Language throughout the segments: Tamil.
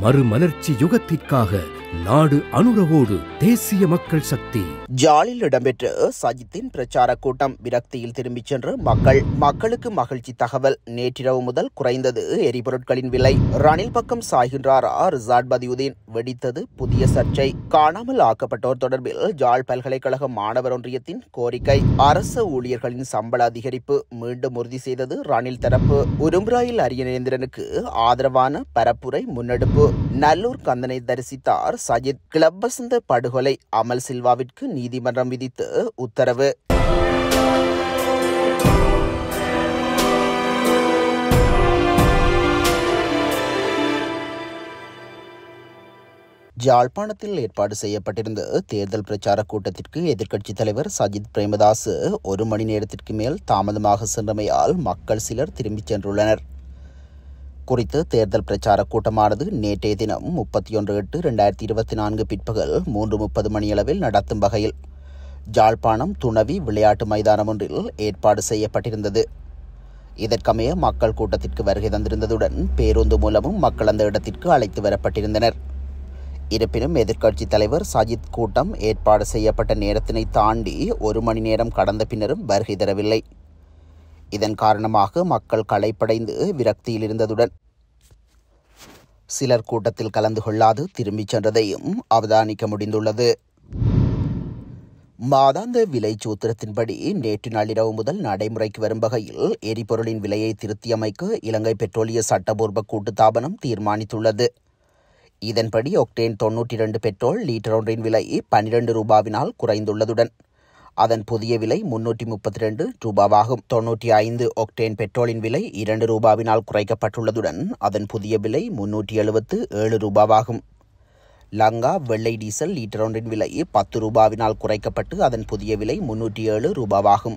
மறுமலர்ச்சி யுகத்திற்காக நாடு அனுரவோடு தேசிய மக்கள் சக்தி. ஜாலில் இடம்பெற்ற சஜித்தின் பிரச்சார கூட்டம் விரக்தியில் திரும்பிச் சென்று மக்கள் மக்களுக்கு மகிழ்ச்சி தகவல். நேற்றிரவு முதல் குறைந்தது எரிபொருட்களின் விலை. ரணில் பக்கம் சாய்கின்றாரா ரிசார்ட் பதியுதீன்? வெடித்தது புதிய சர்ச்சை. காணாமல் ஆக்கப்பட்டோர் தொடர்பில் ஜாழ் பல்கலைக்கழக மாணவர் ஒன்றியத்தின் கோரிக்கை. அரசு ஊழியர்களின் சம்பள அதிகரிப்பு மீண்டும் உறுதி செய்தது ரணில் தரப்பு. உரும்புராயில் அரியநேந்திரனுக்கு ஆதரவான பரப்புரை முன்னெடுப்பு. நல்லூர் கந்தனை தரிசித்தார் சஜித் கிளப்பசந்த படுகொலை அமல் சில்வாவிற்கு நீதிமன்றம் விதித்து உத்தரவு. ஜாழ்ப்பாணத்தில் ஏற்பாடு செய்யப்பட்டிருந்த தேர்தல் பிரச்சார கூட்டத்திற்கு எதிர்க்கட்சித் தலைவர் சஜித் பிரேமதாஸ் ஒரு மணி நேரத்திற்கு மேல் தாமதமாக சென்றமையால் மக்கள் சிலர் திரும்பிச் சென்றுள்ளனர். குறித்து தேர்தல் பிரச்சார கூட்டமானது நேற்றைய தினம் முப்பத்தி ஒன்று எட்டு ரெண்டாயிரத்தி இருபத்தி நான்கு பிற்பகல் மூன்று முப்பது மணியளவில் நடத்தும் வகையில் ஜாழ்ப்பாணம் துணவி விளையாட்டு மைதானம் ஒன்றில் ஏற்பாடு செய்யப்பட்டிருந்தது. இதற்கமைய மக்கள் கூட்டத்திற்கு வருகை தந்திருந்ததுடன் பேருந்து மூலமும் மக்கள் அந்த இடத்திற்கு அழைத்து வரப்பட்டிருந்தனர். இருப்பினும் எதிர்க்கட்சித் தலைவர் சஜித் கூட்டம் ஏற்பாடு செய்யப்பட்ட நேரத்தினை தாண்டி ஒரு மணி நேரம் கடந்த பின்னரும் வருகை தரவில்லை. இதன் காரணமாக மக்கள் களைப்படைந்து விரக்தியில் இருந்ததுடன் சிலர் கூட்டத்தில் கலந்து கொள்ளாது திரும்பிச் சென்றதையும் அவதானிக்க முடிந்துள்ளது. மாதாந்த விலை சூத்திரத்தின்படி நேற்று நள்ளிரவு முதல் நடைமுறைக்கு வரும் வகையில் எரிபொருளின் விலையை திருத்தியமைக்க இலங்கை பெட்ரோலிய சட்டபூர்வ கூட்டுத்தாபனம் தீர்மானித்துள்ளது. இதன்படி ஒக்டேன் தொன்னூற்றி இரண்டு பெட்ரோல் லீட்டர் ஒன்றின் விலை பனிரெண்டு ரூபாவினால் குறைந்துள்ளதுடன் அதன் புதிய விலை முன்னூற்றி முப்பத்தி ரெண்டு ரூபாவாகும். தொன்னூற்றி ஐந்து ஒக்டேன் பெட்ரோலின் விலை இரண்டு ரூபாவினால் குறைக்கப்பட்டுள்ளதுடன் அதன் புதிய விலை முன்னூற்றி எழுபத்து ஏழு ரூபாவாகும். லங்கா வெள்ளை டீசல் லீட்டர் ஒன்றின் விலை பத்து ரூபாவினால் குறைக்கப்பட்டு அதன் புதிய விலை முன்னூற்றி ஏழு ரூபாவாகும்.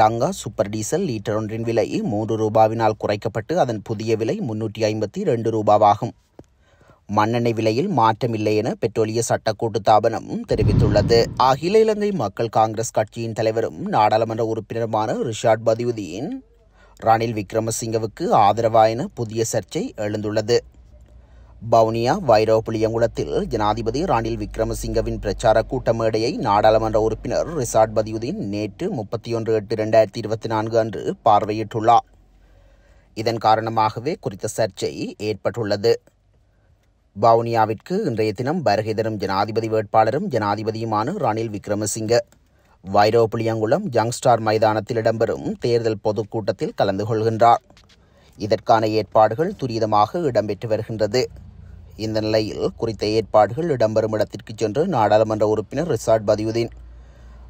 லங்கா சூப்பர் டீசல் லீட்டர் ஒன்றின் விலை மூன்று ரூபாவினால் குறைக்கப்பட்டு அதன் புதிய விலை முன்னூற்றி ஐம்பத்தி ரெண்டு ரூபாவாகும். மண்ணெண்ணெய் விலையில் மாற்றமில்லை என பெட்ரோலிய சட்டக்கூட்டு தாபனமும் தெரிவித்துள்ளது. அகில இலங்கை மக்கள் காங்கிரஸ் கட்சியின் தலைவரும் நாடாளுமன்ற உறுப்பினருமான ரிஷாட் பதியுதீன் ரணில் விக்ரமசிங்கவுக்கு ஆதரவா என புதிய சர்ச்சை எழுந்துள்ளது. வவுனியா வைரவ புளியங்குளத்தில் ஜனாதிபதி ரணில் விக்ரமசிங்கவின் பிரச்சார கூட்ட மேடையை நாடாளுமன்ற உறுப்பினர் ரிசாட் பதியுதீன் நேற்று முப்பத்தி ஒன்று எட்டு இரண்டாயிரத்தி இருபத்தி நான்கு அன்று பார்வையிட்டுள்ளார். இதன் காரணமாகவே குறித்த சர்ச்சை ஏற்பட்டுள்ளது. வவுனியாவிற்கு இன்றைய தினம் வருகை தரும் ஜனாதிபதி வேட்பாளரும் ஜனாதிபதியுமான ரணில் விக்ரமசிங்க. வைரோப்புளியங்குளம் யங்ஸ்டார் மைதானத்தில் இடம்பெறும் தேர்தல் பொதுக்கூட்டத்தில் கலந்து கொள்கின்றார். இதற்கான ஏற்பாடுகள் துரிதமாக இடம்பெற்று வருகின்றது. இந்த நிலையில் குறித்த ஏற்பாடுகள் இடம்பெறும் இடத்திற்கு சென்று நாடாளுமன்ற உறுப்பினர் ரிசார்ட் பதியுதீன்.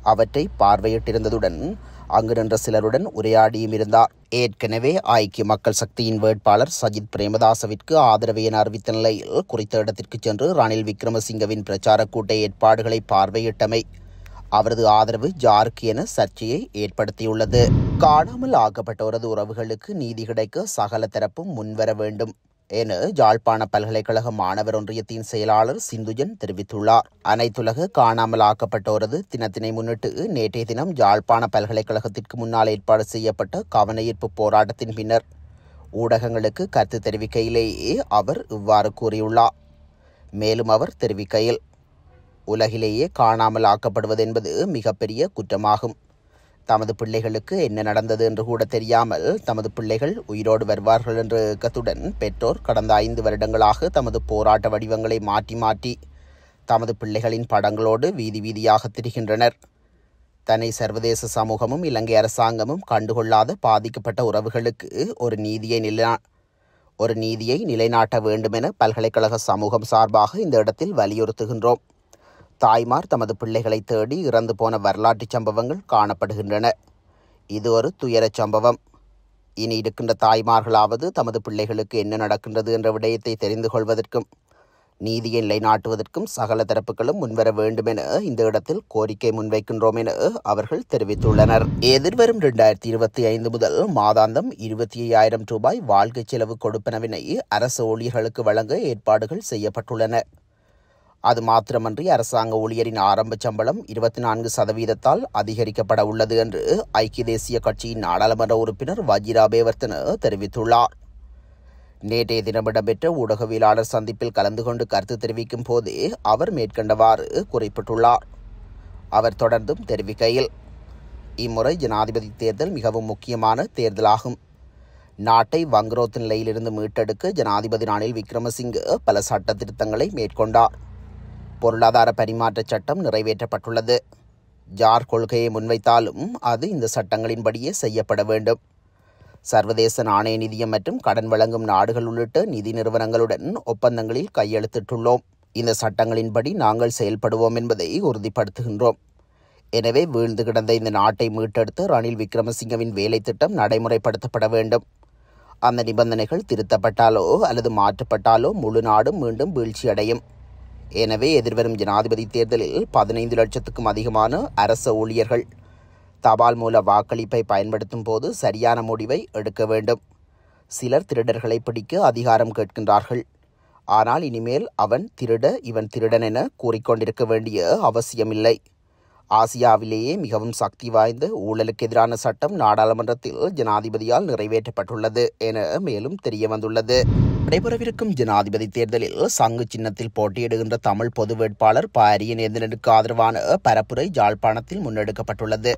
அவற்றை பார்வையிட்டிருந்ததுடன் அங்கு நின்ற சிலருடன் உரையாடியும் இருந்தார். ஏற்கனவே ஐக்கிய மக்கள் சக்தியின் வேட்பாளர் சஜித் பிரேமதாசவிற்கு ஆதரவு என அறிவித்த நிலையில் குறித்த இடத்திற்கு சென்று ரணில் விக்ரமசிங்கவின் பிரச்சார கூட்ட ஏற்பாடுகளை பார்வையிட்டமை அவரது ஆதரவு ஜாருக்கு என சர்ச்சையை ஏற்படுத்தியுள்ளது. காணாமல் ஆக்கப்பட்டவரது உறவுகளுக்கு நீதி கிடைக்க சகல தரப்பும் முன்வர வேண்டும். என ஜாழ்ப்பாண பல்கலைக்கழக மாணவர் ஒன்றியத்தின் செயலாளர் சிந்துஜன் தெரிவித்துள்ளார். அனைத்துலக காணாமல் ஆக்கப்பட்டோரது தினத்தினை முன்னிட்டு நேற்றைய தினம் ஜாழ்ப்பாண பல்கலைக்கழகத்திற்கு முன்னால் ஏற்பாடு செய்யப்பட்ட கவனஈர்ப்பு போராட்டத்தின் பின்னர் ஊடகங்களுக்கு கருத்து தெரிவிக்கையிலேயே அவர் இவ்வாறு கூறியுள்ளார். மேலும் அவர் தெரிவிக்கையில் உலகிலேயே காணாமல் ஆக்கப்படுவது என்பது மிகப்பெரிய குற்றமாகும். தமது பிள்ளைகளுக்கு என்ன நடந்தது என்று கூட தெரியாமல் தமது பிள்ளைகள் உயிரோடு வருவார்கள் என்ற ஏக்கத்துடன் பெற்றோர் கடந்த ஐந்து வருடங்களாக தமது போராட்ட வடிவங்களை மாற்றி மாற்றி தமது பிள்ளைகளின் படங்களோடு வீதி வீதியாக திரிகின்றனர். தன்னை சர்வதேச சமூகமும் இலங்கை அரசாங்கமும் கண்டுகொள்ளாத பாதிக்கப்பட்ட உறவுகளுக்கு ஒரு நீதியை நிலைநா ஒரு நீதியை நிலைநாட்ட வேண்டுமென பல்கலைக்கழக சமூகம் சார்பாக இந்த இடத்தில் வலியுறுத்துகின்றோம். தாய்மார் தமது பிள்ளைகளை தேடி இறந்து போன வரலாற்றுச் சம்பவங்கள் காணப்படுகின்றன. இது ஒரு துயரச் சம்பவம். இனி இருக்கின்ற தாய்மார்களாவது தமது பிள்ளைகளுக்கு என்ன நடக்கின்றது என்ற விடயத்தை தெரிந்து கொள்வதற்கும் நீதியை நிலைநாட்டுவதற்கும் சகல தரப்புகளும் முன்வர வேண்டும் என இந்த இடத்தில் கோரிக்கை முன்வைக்கின்றோம் என அவர்கள் தெரிவித்துள்ளனர். எதிர்வரும் இரண்டாயிரத்தி இருபத்தி ஐந்து முதல் மாதாந்தம் இருபத்தி ஐயாயிரம் ரூபாய் வாழ்க்கை செலவு கொடுப்பனவினை அரசு ஊழியர்களுக்கு வழங்க ஏற்பாடுகள் செய்யப்பட்டுள்ளன. அது மாத்திரமன்றி அரசாங்க ஊழியரின் ஆரம்ப சம்பளம் இருபத்தி நான்கு சதவீதத்தால் அதிகரிக்கப்பட உள்ளது என்று ஐக்கிய தேசிய கட்சியின் நாடாளுமன்ற உறுப்பினர் வஜிரா பேவர்த்தன தெரிவித்துள்ளார். நேற்றைய தினம் இடம்பெற்ற ஊடகவியலாளர் சந்திப்பில் கலந்து கொண்டு கருத்து தெரிவிக்கும் போதே அவர் மேற்கண்டவாறு குறிப்பிட்டுள்ளார். அவர் தொடர்ந்தும் தெரிவிக்கையில் இம்முறை ஜனாதிபதி தேர்தல் மிகவும் முக்கியமான தேர்தலாகும். நாட்டை வங்குரோத்து நிலையிலிருந்து மீட்டெடுக்க ஜனாதிபதி ரணில் விக்ரமசிங்க பல சட்ட திருத்தங்களை மேற்கொண்டார். பொருளாதார பரிமாற்ற சட்டம் நிறைவேற்றப்பட்டுள்ளது. ஜார் கொள்கையை முன்வைத்தாலும் அது இந்த சட்டங்களின்படியே செய்யப்பட வேண்டும். சர்வதேச நாணய நிதியம் மற்றும் கடன் வழங்கும் நாடுகள் உள்ளிட்ட நிதி நிறுவனங்களுடன் ஒப்பந்தங்களில் கையெழுத்திட்டுள்ளோம். இந்த சட்டங்களின்படி நாங்கள் செயல்படுவோம் என்பதை உறுதிப்படுத்துகின்றோம். எனவே வீழ்ந்து கிடந்த இந்த நாட்டை மீட்டெடுத்து ரணில் விக்ரமசிங்கவின் வேலை திட்டம் நடைமுறைப்படுத்தப்பட வேண்டும். அந்த நிபந்தனைகள் திருத்தப்பட்டாலோ அல்லது மாற்றப்பட்டாலோ முழு நாடும் மீண்டும் வீழ்ச்சியடையும். எனவே எதிர்வரும் ஜனாதிபதி தேர்தலில் பதினைந்து லட்சத்துக்கும் அதிகமான அரச ஊழியர்கள் தபால் மூல வாக்களிப்பை பயன்படுத்தும் போது சரியான முடிவை எடுக்க வேண்டும். சிலர் திருடர்களை பிடிக்க அதிகாரம் கேட்கின்றார்கள். ஆனால் இனிமேல் அவன் திருட இவன் திருடன் என கூறிக்கொண்டிருக்க வேண்டிய அவசியமில்லை. ஆசியாவிலேயே மிகவும் சக்தி வாய்ந்த ஊழலுக்கு எதிரான சட்டம் நாடாளுமன்றத்தில் ஜனாதிபதியால் நிறைவேற்றப்பட்டுள்ளது என மேலும் தெரிய வந்துள்ளது நடைபெறவிருக்கும் ஜனாதிபதி தேர்தலில் சங்கு சின்னத்தில் போட்டியிடுகின்ற தமிழ் பொது வேட்பாளர் பாரியநேந்திரனுக்கு ஆதரவான பரப்புரை ஜாழ்ப்பாணத்தில் முன்னெடுக்கப்பட்டுள்ளது.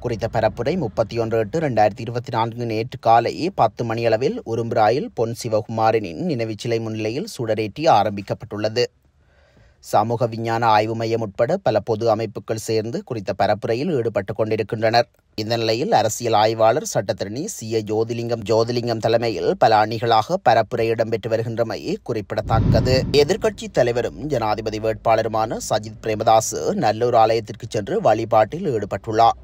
குறித்த பரப்புரை முப்பத்தி ஒன்று எட்டு ரெண்டாயிரத்தி இருபத்தி நான்கு நேற்று காலை பத்து மணியளவில் உரும்பிராயில் பொன் சிவகுமாரனின் நினைவுச்சிலை முன்னிலையில் சுடரேற்றி ஆரம்பிக்கப்பட்டுள்ளது. சமூக விஞ்ஞான ஆய்வு மையம் உட்பட பல பொது அமைப்புகள் சேர்ந்து குறித்த பரப்புரையில் ஈடுபட்டுக் கொண்டிருக்கின்றனர். இந்த நிலையில் அரசியல் ஆய்வாளர் சட்டத்திரணி சி. ஏ. ஜோதிலிங்கம் ஜோதிலிங்கம் தலைமையில் பல அணிகளாக பரப்புரை இடம்பெற்று வருகின்றமை குறிப்பிடத்தக்கது. எதிர்க்கட்சி தலைவரும் ஜனாதிபதி வேட்பாளருமான சஜித் பிரேமதாஸ் நல்லூர் ஆலயத்திற்கு சென்று வழிபாட்டில் ஈடுபட்டுள்ளார்.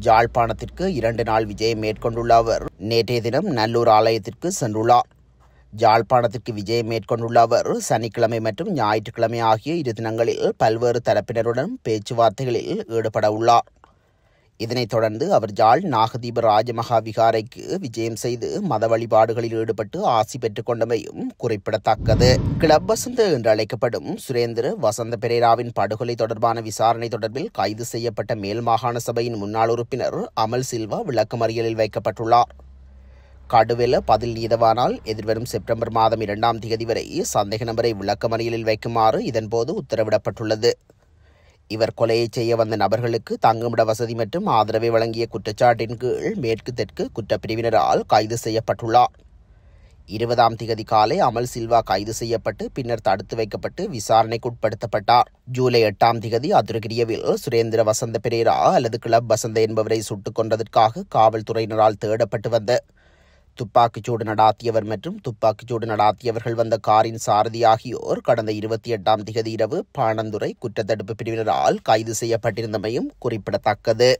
ஜாழ்ப்பாணத்திற்கு இரண்டு நாள் விஜயம் மேற்கொண்டுள்ள அவர் நேற்றைய தினம் நல்லூர் ஆலயத்திற்கு சென்றுள்ளார். ஜாழ்ப்பாணத்திற்கு விஜயம் மேற்கொண்டுள்ள அவர் சனிக்கிழமை மற்றும் ஞாயிற்றுக்கிழமை ஆகிய இரு தினங்களில் பல்வேறு தரப்பினருடன் பேச்சுவார்த்தைகளில் ஈடுபட உள்ளார். இதனைத் தொடர்ந்து அவர் ஜாழ் நாகதீப ராஜமகா விகாரைக்கு விஜயம் செய்து மத வழிபாடுகளில் ஈடுபட்டு ஆசி பெற்றுக் கொண்டமையும் குறிப்பிடத்தக்கது. கிளப் வசந்த் என்று அழைக்கப்படும் சுரேந்திர வசந்த பெரேராவின் படுகொலை தொடர்பான விசாரணை தொடர்பில் கைது செய்யப்பட்ட மேல் மாகாண சபையின் முன்னாள் உறுப்பினர் அமல் சில்வா விளக்கமறியலில் வைக்கப்பட்டுள்ளார். கடுவெல பதில் நீதவானால் எதிர்வரும் செப்டம்பர் மாதம் இரண்டாம் தேதி வரை சந்தேக நபரை விளக்கமறியலில் வைக்குமாறு இதன்போது உத்தரவிடப்பட்டுள்ளது. இவர் கொலையை செய்ய வந்த நபர்களுக்கு தங்குமிட வசதி மற்றும் ஆதரவை வழங்கிய குற்றச்சாட்டின் கீழ் மேற்கு தெற்கு குற்றப்பிரிவினரால் கைது செய்யப்பட்டுள்ளார். இருபதாம் திகதி காலை அமல் சில்வா கைது செய்யப்பட்டு பின்னர் தடுத்து வைக்கப்பட்டு விசாரணைக்குட்படுத்தப்பட்டார். ஜூலை எட்டாம் திகதி அதுரகிரியவில் சுரேந்திர வசந்த பெரேரா அல்லது கிளப் வசந்த என்பவரை சுட்டுக் கொன்றதற்காக காவல்துறையினரால் தேடப்பட்டு வந்த துப்பாக்கிச்சூடு நடாத்தியவர் மற்றும் துப்பாக்கிச்சூடு நடாத்தியவர்கள் வந்த காரின் சாரதி ஆகியோர் கடந்த இருபத்தி எட்டாம் திகதி இரவு பாணந்துறை குற்றத்தடுப்பு பிரிவினரால் கைது செய்யப்பட்டிருந்தமையும் குறிப்பிடத்தக்கது.